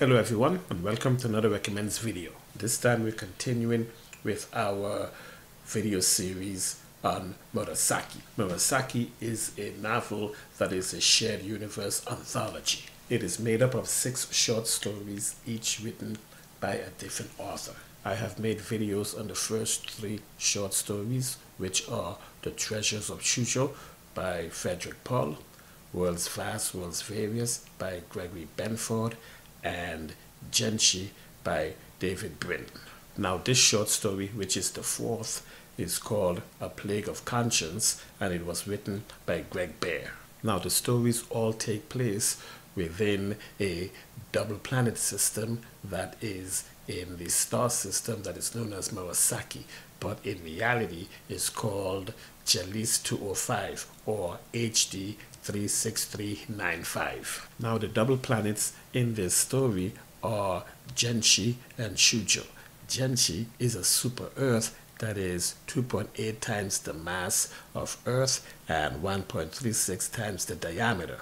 Hello everyone and welcome to another recommends video. This time we're continuing with our video series on Murasaki. Murasaki is a novel that is a shared universe anthology. It is made up of six short stories, each written by a different author. I have made videos on the first three short stories, which are The Treasures of Shujo by Frederik Pohl, Worlds Vast, Worlds Various by Gregory Benford, and Genji by David Brin. Now, this short story, which is the fourth, is called A Plague of Conscience and it was written by Greg Bear. Now, the stories all take place within a double planet system that is in the star system that is known as Murasaki, but in reality is called Gliese 205 or HD 36395. Now, the double planets in this story are Genji and Shujo. Genji is a super Earth that is 2.8 times the mass of Earth and 1.36 times the diameter.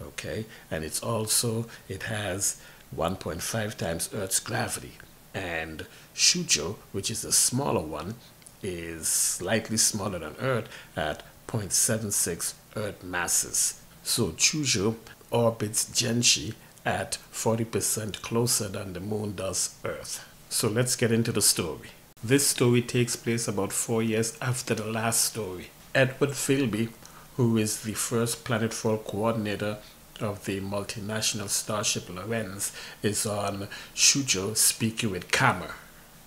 Okay, and it's also it has 1.5 times Earth's gravity. And Shujo, which is a smaller one, is slightly smaller than Earth at 0.76 Earth masses. So Shujo orbits Genji at 40% closer than the moon does Earth. So let's get into the story. This story takes place about four years after the last story. Edward Philby, who is the first planetfall coordinator of the multinational starship Lorenz, is on Shujo speaking with Kama.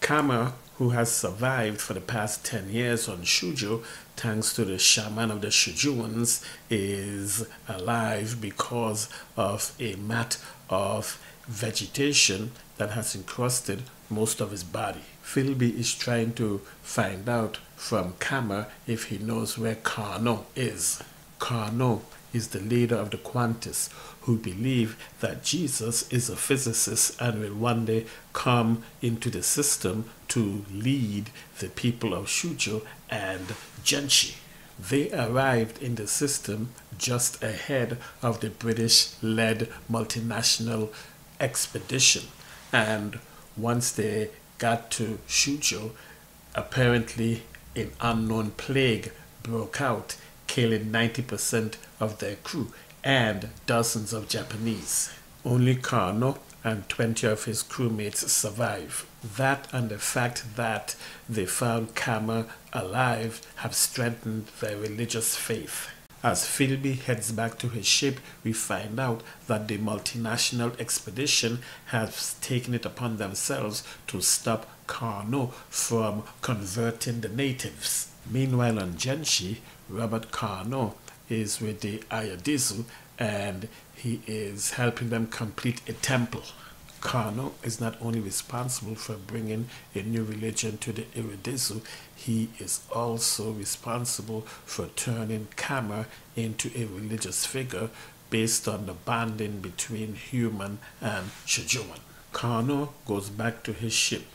Kama, who has survived for the past 10 years on Shujo, thanks to the shaman of the Shujuans, is alive because of a mat of vegetation that has encrusted most of his body. Philby is trying to find out from Kama if he knows where Carnot is. Carnot is the leader of the Qantas, who believe that Jesus is a physicist and will one day come into the system to lead the people of Shujo and Genji. They arrived in the system just ahead of the British led multinational expedition. And once they got to Shujo, apparently an unknown plague broke out, killing 90% of their crew and dozens of Japanese. Only Kano and 20 of his crewmates survive. That and the fact that they found Kama alive have strengthened their religious faith. As Philby heads back to his ship, we find out that the multinational expedition has taken it upon themselves to stop Kano from converting the natives. Meanwhile, on Genji, Robert Carnot is with the Ayadizu and he is helping them complete a temple. Kano is not only responsible for bringing a new religion to the Iridizu, he is also responsible for turning Kama into a religious figure based on the bonding between human and Shujuan. Kano goes back to his ship.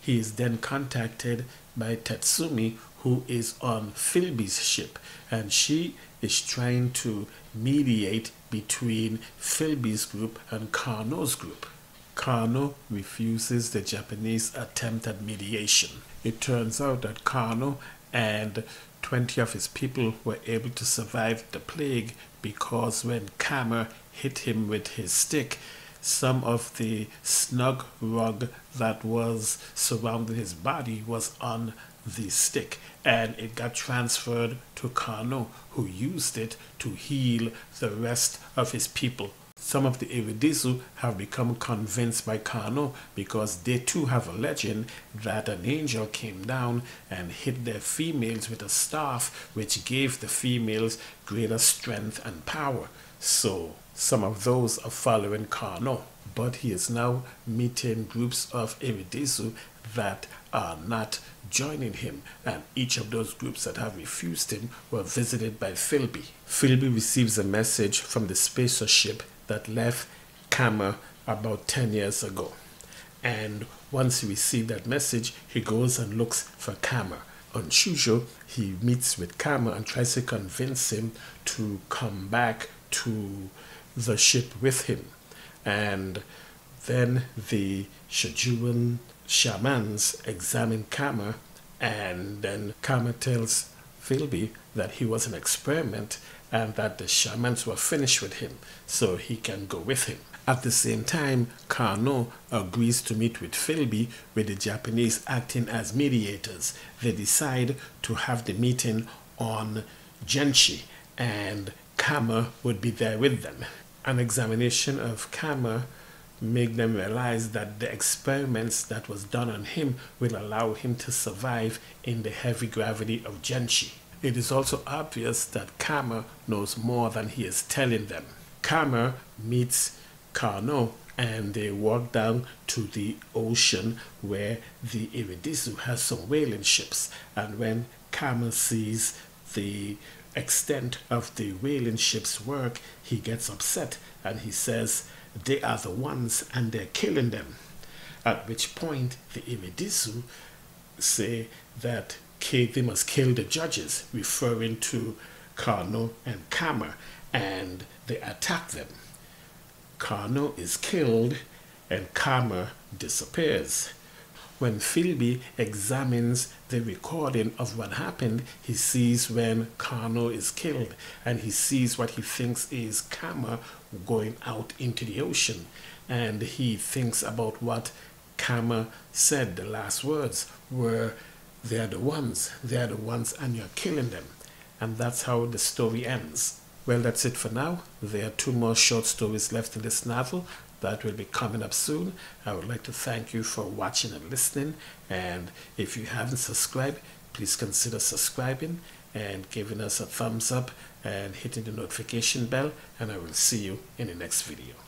He is then contacted by Tatsumi, who is on Philby's ship, and she is trying to mediate between Philby's group and Kano's group. Kano refuses the Japanese attempt at mediation. It turns out that Kano and 20 of his people were able to survive the plague because when Kama hit him with his stick, some of the snug rug that was surrounding his body was on the stick and it got transferred to Kano, who used it to heal the rest of his people. Some of the Iridizu have become convinced by Kano because they too have a legend that an angel came down and hit their females with a staff, which gave the females greater strength and power. So some of those are following Kano, but he is now meeting groups of Iridizu that are not joining him, and each of those groups that have refused him were visited by Philby. Philby receives a message from the spacer ship that left Kama about 10 years ago. And once he received that message, he goes and looks for Kama. On Shujo, he meets with Kama and tries to convince him to come back to the ship with him. And Then the Shajuan shamans examine Kama, and then Kama tells Philby that he was an experiment and that the shamans were finished with him, so he can go with him. At the same time, Kano agrees to meet with Philby, with the Japanese acting as mediators. They decide to have the meeting on Genji, and Kama would be there with them. An examination of Kama make them realize that the experiments that was done on him will allow him to survive in the heavy gravity of Genji. It is also obvious that Kama knows more than he is telling them. Kama meets Kano and they walk down to the ocean where the Iridizu has some whaling ships. And when Kama sees the extent of the whaling ship's work, he gets upset and he says, They are the ones and they're killing them. At which point the Iridizu say that they must kill the judges, referring to Kano and Kama, and they attack them. Kano is killed and Kama disappears. When Philby examines the recording of what happened, he sees when Kano is killed and he sees what he thinks is Kama going out into the ocean. And he thinks about what Kama said, the last words were, They're the ones, they're the ones, and you're killing them. And that's how the story ends. Well, that's it for now. There are two more short stories left in this novel that will be coming up soon. I would like to thank you for watching and listening. And if you haven't subscribed, please consider subscribing and giving us a thumbs up and hitting the notification bell. And I will see you in the next video.